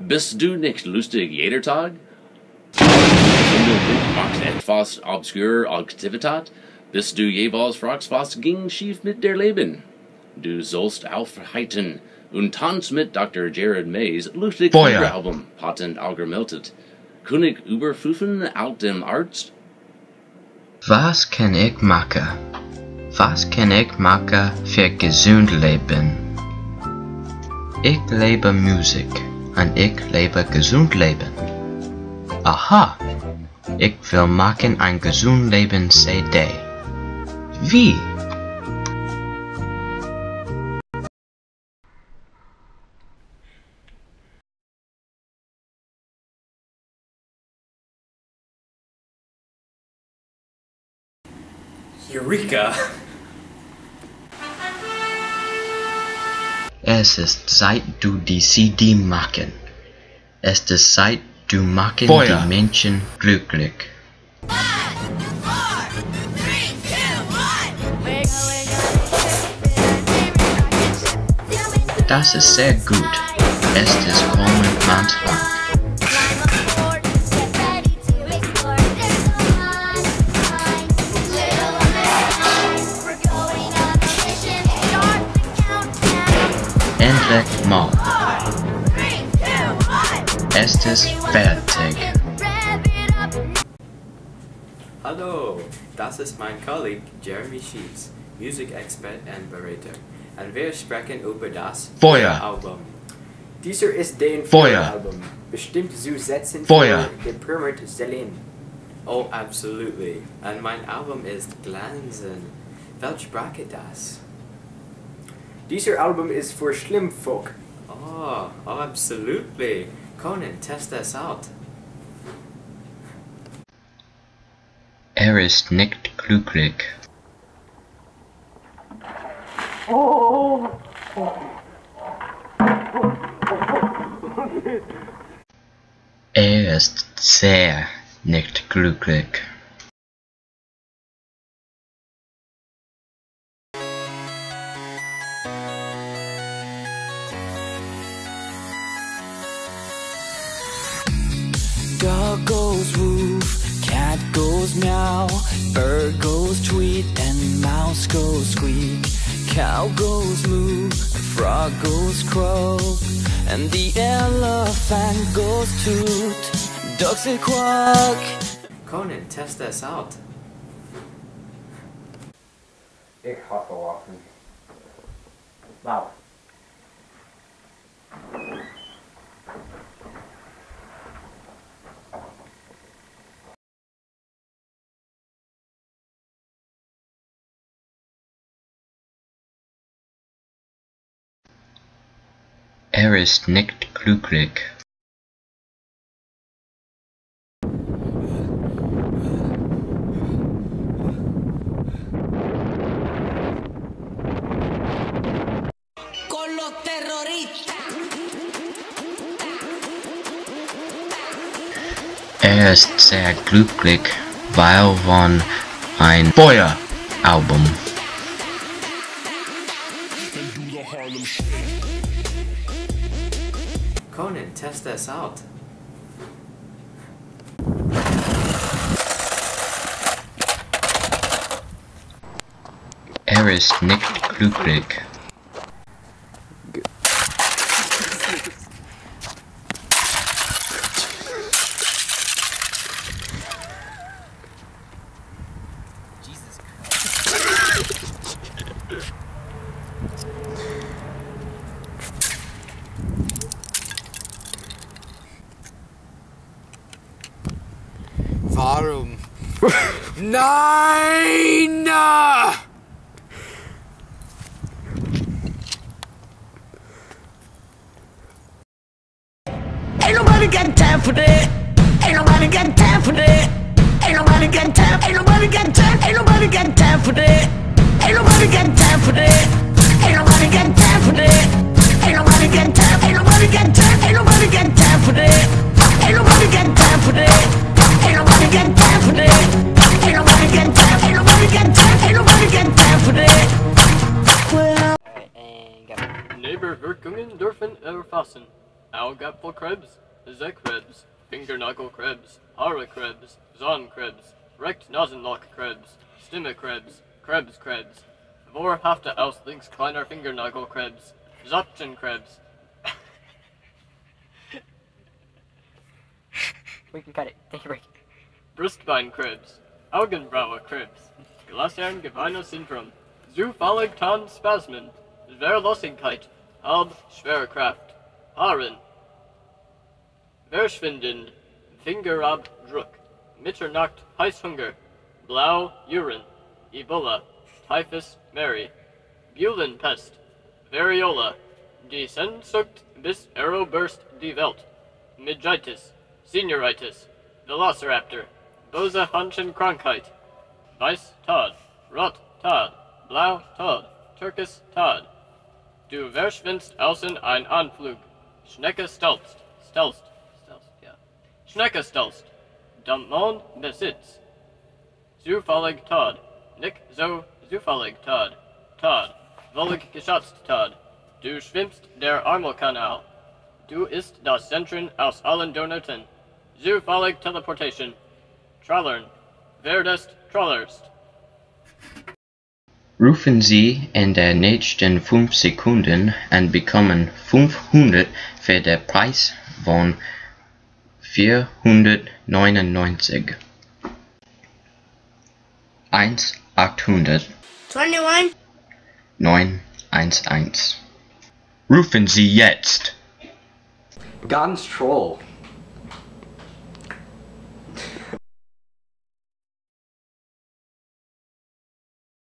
Bist du nicht lustig jeder Tag? Wunderlich macht etwas obskur Aktivität? Bist du jeweils fragst, was ging schief mit der Leben? Du sollst aufheiten und tanz mit Dr. Jared Mays lustig. Album patent angemeldet. König überprüfen out dem Arzt? Was kann ich machen? Was kann ich machen für gesund leben? Ich lebe Musik en ik lebe gezond leven. Aha, ik wil maken een gezond leven CD. Wie? Eureka! Es ist Zeit, du die CD machen. Es ist Zeit, du machen Feuer. die Menschen glücklich. Das ist sehr gut. Es ist kommen manchmal. Es ist fertig. Hallo, das ist mein Kollege Jeremy Sheets, Musikexpert und Berater. Und wir sprechen über das Feuer. Album. Dieser ist dein Feuer. Album. Bestimmt zu setzen Feuer. Permit Celine. Oh, absolutely. Und mein Album ist Glanzen. Welche Sprache das? Dieser Album ist für Schlimmfolk. Oh, oh, absolutely. Conan, test das out. Er ist nicht glücklich. Er ist sehr nicht glücklich. Goes meow, bird goes tweet, and mouse goes squeak. Cow goes moo, frog goes croak, and the elephant goes toot. Ducks say quack. Conan, test das out. Ich hasse Waffen. Wow. Er ist nicht glücklich. Er ist sehr glücklich, weil von ein Feuer. Album. Conan, test das out. Er ist nicht glücklich. Warum? Nein! Ain't nobody got time for that. Ain't nobody got time for that. Ain't nobody got time. Ain't nobody got time. Well. Nebenwirkungen dürfen erfassen. Augapfel krebs, Zek krebs, Hara krebs, Zon krebs, Recht Nasenlock krebs, Stimme krebs, Krebs krebs, Vor hafte Auslinks kleiner Fingernagel krebs, Zapchen krebs, We can cut it. Take a break. Brustbein krebs, Augenbraue krebs, Glasern Gebeine Syndrom, Zufallig Tan Spasmen, Schwerlossigkeit, Halb Schwerkraft, Haaren, Verschwinden, Fingerab Druck, Mitternacht Heißhunger, Blau Urin, Ebola, Typhus Mary, Beulenpest, Variola, Die Sehnsucht bis Aeroburst die Welt, Meningitis, Senioritis, Velociraptor, Bose Hanschen Krankheit, Weiß Tod, Rot Tod, Blau Tod, Türkis Tod. Du verschwindst außen ein Anflug. Schnecke stelzt, stelzt, stelzt, ja. Schnecke stelzt. Dammon Besitz. Zufällig Tod. Nick so zufällig Tod. Tod. Wollig geschätzt Tod. Du schwimmst der Armelkanal. Du ist das Zentrum aus allen Donuten. Zufällig Teleportation. Trollern. Werdest trollerst. Rufen Sie in der nächsten 5 Sekunden und bekommen 500 für den Preis von 499. 1 800 21. 911. Rufen Sie jetzt! Ganz Troll.